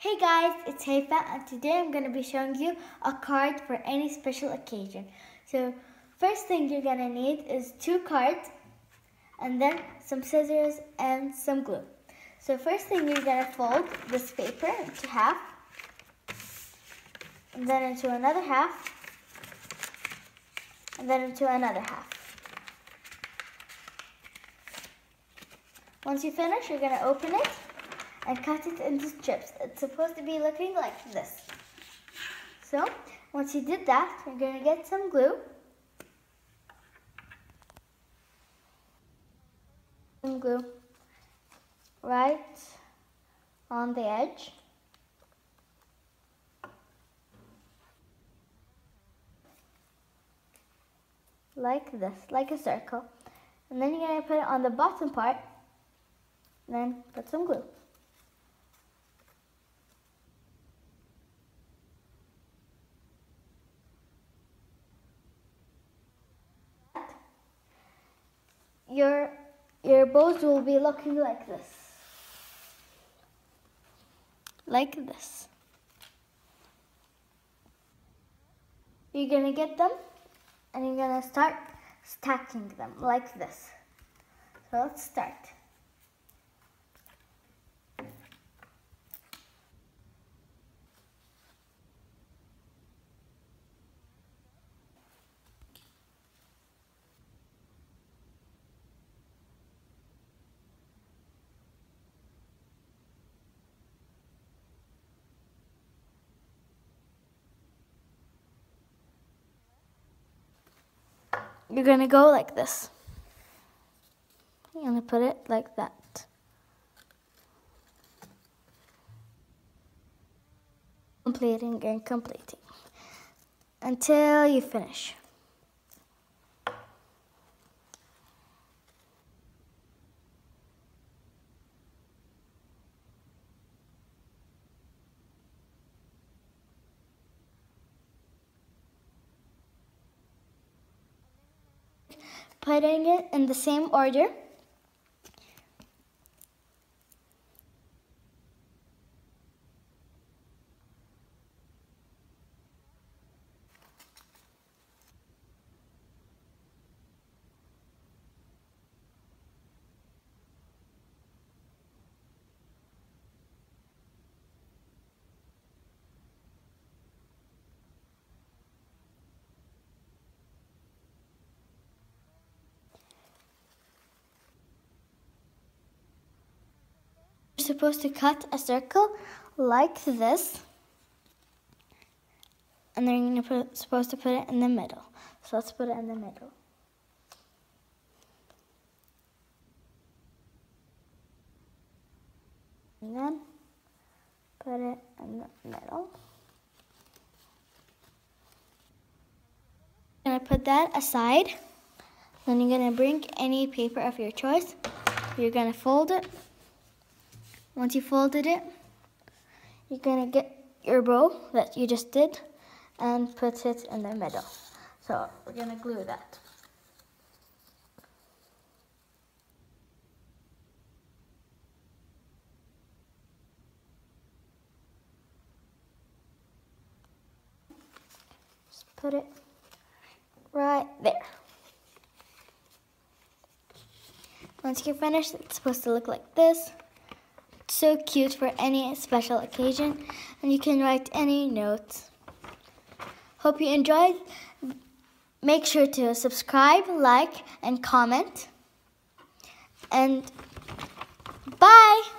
Hey guys, it's Haifa and today I'm going to be showing you a card for any special occasion. So first thing you're going to need is two cards and then some scissors and some glue. So first thing you're going to fold this paper into half and then into another half and then into another half. Once you finish, you're going to open it and cut it into strips. It's supposed to be looking like this. So, once you did that, you're going to get some glue. Some glue right on the edge. Like this, like a circle. And then you're going to put it on the bottom part, then put some glue. Your bows will be looking like this. Like this. You're gonna get them and you're gonna start stacking them like this. So let's start. You're going to go like this. You're going to put it like that. Completing and completing until you finish. Putting it in the same order. Supposed to cut a circle like this. And then you're put, supposed to put it in the middle. So let's put it in the middle. And then put it in the middle. I'm gonna put that aside. Then you're gonna bring any paper of your choice. You're gonna fold it once you folded it, you're gonna get your bow that you just did and put it in the middle. So we're gonna glue that. Just put it right there. Once you're finished, it's supposed to look like this so cute for any special occasion, and you can write any notes. Hope you enjoyed. Make sure to subscribe, like, and comment. And bye!